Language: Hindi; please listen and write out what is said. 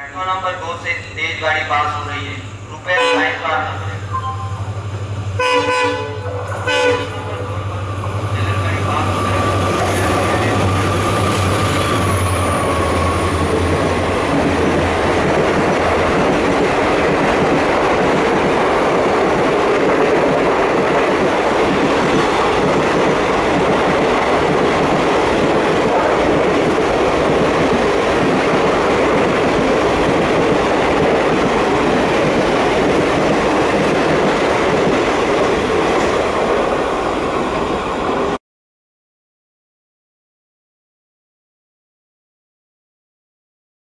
प्लेटफॉर्म नंबर दो से तेज गाड़ी पास हो रही है। कृपया साइड पर।